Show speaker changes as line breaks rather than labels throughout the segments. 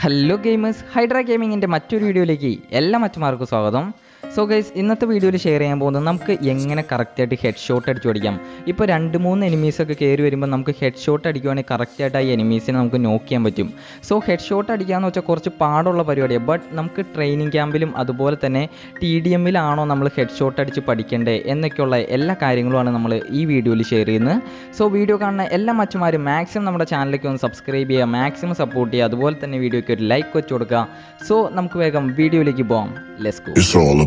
Hello gamers hydra ഗെയിമിങ്ങിന്റെ മറ്റൊരു വീഡിയോയിലേക്ക് എല്ലാ മറ്റുമാർക്കും സ്വാഗതം. സോ ഗൈസ് ഇന്നത്തെ വീഡിയോയിൽ ഷെയർ ചെയ്യാൻ പോകുന്നത് നമുക്ക് എങ്ങനെ കറക്റ്റായിട്ട് ഹെഡ് ഷോട്ട് അടിച്ചു പഠിക്കാം. ഇപ്പോൾ രണ്ട് മൂന്ന് എനിമീസൊക്കെ കയറി വരുമ്പോൾ നമുക്ക് ഹെഡ് ഷോട്ട് അടിക്കുവാണെങ്കിൽ കറക്റ്റായിട്ട് ആ എനിമീസിനെ നമുക്ക് നോക്ക് ചെയ്യാൻ പറ്റും. സോ ഹെഡ് ഷോട്ട് അടിക്കാന്ന് വെച്ചാൽ കുറച്ച് പാടുള്ള പരിപാടിയാണ് ബട്ട് നമുക്ക് ട്രെയിനിങ് ക്യാമ്പിലും അതുപോലെ തന്നെ ടി ഡി എമ്മിലാണോ നമ്മൾ ഹെഡ് ഷോട്ട് അടിച്ച് പഠിക്കേണ്ടത് എന്നൊക്കെയുള്ള എല്ലാ കാര്യങ്ങളുമാണ് നമ്മൾ ഈ വീഡിയോയിൽ ഷെയർ ചെയ്യുന്നത്. സോ വീഡിയോ കാണുന്ന എല്ലാ മച്ചുമാരും മാക്സിമം നമ്മുടെ ചാനലിലേക്ക് ഒന്ന് സബ്സ്ക്രൈബ് ചെയ്യുക മാക്സിമം സപ്പോർട്ട് ചെയ്യുക. അതുപോലെ തന്നെ വീഡിയോയ്ക്ക് ഒരു ലൈക്ക് വെച്ച് കൊടുക്കുക. സോ നമുക്ക് വേഗം വീഡിയോയിലേക്ക് പോകാം. Let's go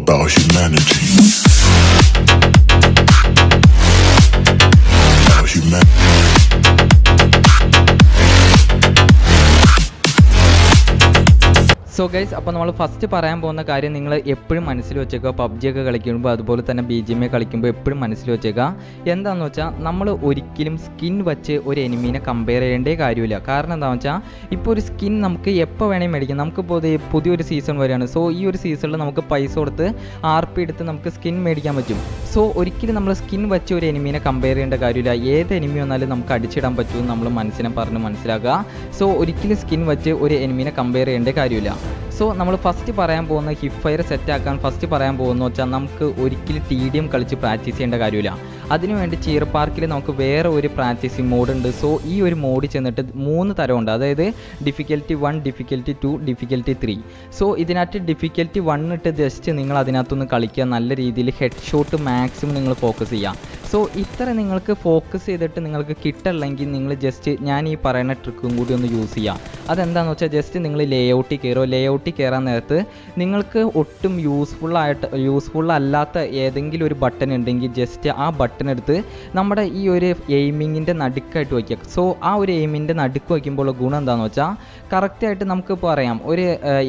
about humanity.
So guys അപ്പോൾ നമ്മൾ ഫസ്റ്റ് പറയാൻ പോകുന്ന കാര്യം നിങ്ങൾ എപ്പോഴും മനസ്സിൽ വെച്ചേക്കുക. പബ്ജി ഒക്കെ കളിക്കുമ്പോൾ അതുപോലെ തന്നെ ബി ജി എം എ കളിക്കുമ്പോൾ എപ്പോഴും മനസ്സിൽ വെച്ചേക്കുക. എന്താണെന്ന് വെച്ചാൽ നമ്മൾ ഒരിക്കലും സ്കിൻ വെച്ച് ഒരു എനിമീനെ കമ്പയർ ചെയ്യേണ്ടേ കാര്യമില്ല. കാരണം എന്താണെന്ന് വെച്ചാൽ ഇപ്പോൾ ഒരു സ്കിൻ നമുക്ക് എപ്പോൾ വേണമെങ്കിൽ മേടിക്കാം. നമുക്കിപ്പോൾ പുതിയൊരു സീസൺ വരികയാണ് സോ ഈ ഒരു സീസണിൽ നമുക്ക് പൈസ കൊടുത്ത് ആർ പി എടുത്ത് നമുക്ക് സ്കിൻ മേടിക്കാൻ പറ്റും. സോ ഒരിക്കലും നമ്മൾ സ്കിൻ വെച്ച് ഒരു എനിമീനെ കമ്പയർ ചെയ്യേണ്ട കാര്യമില്ല. ഏത് എനിമി വന്നാലും നമുക്ക് അടിച്ചിടാൻ പറ്റുമെന്ന് നമ്മൾ മനസ്സിനെ പറഞ്ഞ് മനസ്സിലാക്കുക. സോ ഒരിക്കലും സ്കിൻ വെച്ച് ഒരു എനിമീനെ കമ്പയർ ചെയ്യേണ്ട കാര്യമില്ല. സോ നമ്മൾ ഫസ്റ്റ് പറയാൻ പോകുന്ന ഹിപ്പ് ഫയർ സെറ്റ് ആക്കാൻ ഫസ്റ്റ് പറയാൻ പോകുന്ന വെച്ചാൽ നമുക്ക് ഒരിക്കലും ടി ഡി എം കളിച്ച് പ്രാക്ടീസ് ചെയ്യേണ്ട കാര്യമില്ല. അതിനുവേണ്ടി ചീർ പാർക്കിൽ നമുക്ക് വേറെ ഒരു പ്രാക്ടീസിങ് മോഡ് ഉണ്ട്. സോ ഈ ഒരു മോഡ് ചെന്നിട്ട് മൂന്ന് തരമുണ്ട് അതായത് difficulty one difficulty two difficulty three so ഇതിനകത്ത് ഡിഫിക്കൽറ്റി വൺ ഇട്ട് ജസ്റ്റ് നിങ്ങൾ അതിനകത്തൊന്ന് കളിക്കുക. നല്ല രീതിയിൽ ഹെഡ് ഷോട്ട് മാക്സിമം നിങ്ങൾ ഫോക്കസ് ചെയ്യുക. സോ ഇത്ര നിങ്ങൾക്ക് ഫോക്കസ് ചെയ്തിട്ട് നിങ്ങൾക്ക് കിട്ടില്ലെങ്കിൽ നിങ്ങൾ ജസ്റ്റ് ഞാൻ ഈ പറയുന്ന ട്രിക്കും കൂടി ഒന്ന് യൂസ് ചെയ്യാം. അതെന്താണെന്ന് വെച്ചാൽ ജസ്റ്റ് നിങ്ങൾ ലേ ഔട്ടിൽ കയറുമോ ലേ ഔട്ടിൽ കയറാൻ നേരത്ത് നിങ്ങൾക്ക് ഒട്ടും യൂസ്ഫുൾ ആയിട്ട് യൂസ്ഫുൾ അല്ലാത്ത ഏതെങ്കിലും ഒരു ബട്ടൺ ഉണ്ടെങ്കിൽ ജസ്റ്റ് ആ ബട്ടൺ എടുത്ത് നമ്മുടെ ഈ ഒരു എയിമിങ്ങിന്റെ നടുക്കായിട്ട് വയ്ക്കുക. സോ ആ ഒരു എയിമിന്റെ നടുക്ക് വയ്ക്കുമ്പോൾ ഗുണം എന്താണെന്ന് വെച്ചാൽ കറക്റ്റായിട്ട് നമുക്ക് പറയാം. ഒരു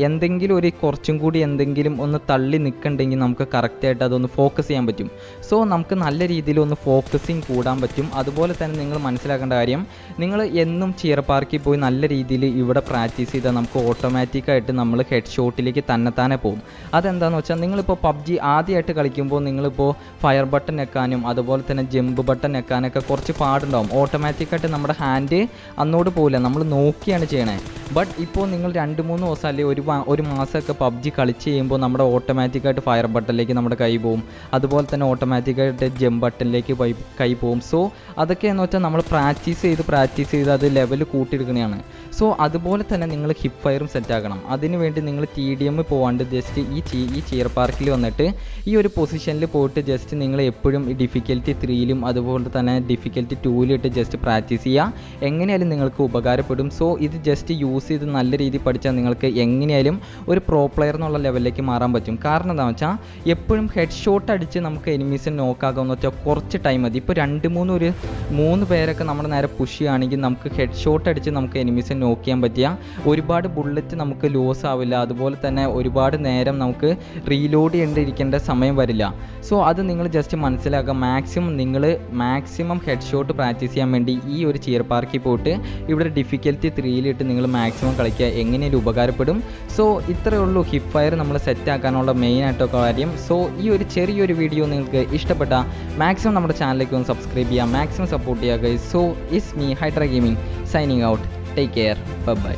എന്തെങ്കിലും ഒരു കുറച്ചും കൂടി എന്തെങ്കിലും ഒന്ന് തള്ളി നിൽക്കണ്ടെങ്കിൽ നമുക്ക് കറക്റ്റായിട്ട് അതൊന്ന് ഫോക്കസ് ചെയ്യാൻ പറ്റും. സോ നമുക്ക് നല്ല രീതിയിൽ ഒന്ന് ഫോക്കസിങ് കൂടാൻ പറ്റും. അതുപോലെ തന്നെ നിങ്ങൾ മനസ്സിലാക്കേണ്ട കാര്യം നിങ്ങൾ എന്നും ചിയർ പാർക്കിൽ പോയി നല്ല രീതിയിൽ ഇവിടെ പ്രാക്ടീസ് ചെയ്താൽ നമുക്ക് ഓട്ടോമാറ്റിക്കായിട്ട് നമ്മൾ ഹെഡ് ഷോട്ടിലേക്ക് തന്നെത്താനെ പോകും. അതെന്താണെന്ന് വെച്ചാൽ നിങ്ങളിപ്പോൾ പബ്ജി ആദ്യമായിട്ട് കളിക്കുമ്പോൾ നിങ്ങളിപ്പോൾ ഫയർ ബട്ടൺ വെക്കാനും അതുപോലെ തന്നെ ജമ്പ് ബട്ടൺ വെക്കാനൊക്കെ കുറച്ച് പാടുണ്ടാവും. ഓട്ടോമാറ്റിക്കായിട്ട് നമ്മുടെ ഹാൻഡ് അന്നോട് പോകില്ല നമ്മൾ നോക്കിയാണ് ചെയ്യണേ. ബട്ട് ഇപ്പോൾ നിങ്ങൾ രണ്ട് മൂന്ന് ദിവസം അല്ലെങ്കിൽ ഒരു ഒരു മാസമൊക്കെ പബ്ജി കളിച്ച് ചെയ്യുമ്പോൾ നമ്മുടെ ഓട്ടോമാറ്റിക്കായിട്ട് ഫയർ ബട്ടണിലേക്ക് നമ്മുടെ കൈ പോവും അതുപോലെ തന്നെ ഓട്ടോമാറ്റിക്കായിട്ട് ജമ്പ് ബട്ടണിലേക്ക് കൈ കൈ പോകും സോ അതൊക്കെ എന്ന് വെച്ചാൽ നമ്മൾ പ്രാക്ടീസ് ചെയ്ത് പ്രാക്ടീസ് ചെയ്ത് അത് ലെവൽ കൂട്ടിയെടുക്കുന്നതാണ്. സോ അതുപോലെ തന്നെ നിങ്ങൾ ഹിപ്പ് ഫയറും സെറ്റ് ആക്കണം. അതിന് വേണ്ടി നിങ്ങൾ ടി ഡി എം പോകാണ്ട് ജസ്റ്റ് ഈ ചീ ഈ ചിയർ പാർക്കിൽ വന്നിട്ട് ഈ ഒരു പൊസിഷനിൽ പോയിട്ട് ജസ്റ്റ് നിങ്ങൾ എപ്പോഴും ഡിഫിക്കൽറ്റി ത്രീയിലും അതുപോലെ തന്നെ ഡിഫിക്കൽറ്റി ഇട്ട് ജസ്റ്റ് പ്രാക്ടീസ് ചെയ്യുക എങ്ങനെയായാലും നിങ്ങൾക്ക് ഉപകാരപ്പെടും. സോ ഇത് ജസ്റ്റ് യൂസ് ചെയ്ത് നല്ല രീതിയിൽ പഠിച്ചാൽ നിങ്ങൾക്ക് എങ്ങനെയായാലും ഒരു പ്രോ പ്ലെയർ എന്നുള്ള ലെവലിലേക്ക് മാറാൻ പറ്റും. കാരണം എന്താണെന്ന് വെച്ചാൽ എപ്പോഴും ഹെഡ് ഷോട്ട് അടിച്ച് നമുക്ക് എനിമീസിനെ നോക്കാകാമെന്ന് വെച്ചാൽ കുറച്ച് ടൈം മതി. ഇപ്പോൾ രണ്ട് മൂന്ന് ഒരു മൂന്ന് പേരൊക്കെ നമ്മുടെ നേരെ പുഷ് ചെയ്യുകയാണെങ്കിൽ നമുക്ക് ഹെഡ് ഷോട്ട് അടിച്ച് നമുക്ക് എനിമീസിനെ നോക്ക് ചെയ്യാൻ പറ്റിയ ഒരുപാട് ബുള്ളറ്റ് നമുക്ക് ലോസ് ആവില്ല. അതുപോലെ തന്നെ ഒരുപാട് നേരം നമുക്ക് റീലോഡ് ചെയ്യേണ്ടിയിരിക്കേണ്ട സമയം വരില്ല. സോ അത് നിങ്ങൾ ജസ്റ്റ് മനസ്സിലാക്കുക. മാക്സിമം നിങ്ങൾ മാക്സിമം ഹെഡ് ഷോട്ട് പ്രാക്ടീസ് ചെയ്യാൻ വേണ്ടി ഈ ഒരു ചിയർ പാർക്കിൽ പോയിട്ട് ഇവിടെ ഡിഫിക്കൽറ്റി ത്രീയിലിട്ട് നിങ്ങൾ മാക്സിമം കളിക്കുക. എങ്ങനെയും ഉപകാരപ്പെടും. സോ ഇത്രയേ ഉള്ളൂ. ഹിപ്പ് ഫയർ നമ്മൾ സെറ്റ് ആക്കാനുള്ള മെയിൻ ആയിട്ടൊക്കെ കാര്യം. സോ ഈ ഒരു ചെറിയൊരു വീഡിയോ നിങ്ങൾക്ക് ഇഷ്ടപ്പെട്ട മാക്സിമം നമ്മുടെ ചാനലിലേക്ക് ഒന്ന് സബ്സ്ക്രൈബ് ചെയ്യുക മാക്സിമം സപ്പോർട്ട് ചെയ്യുക so is me Hydra gaming signing out take care bye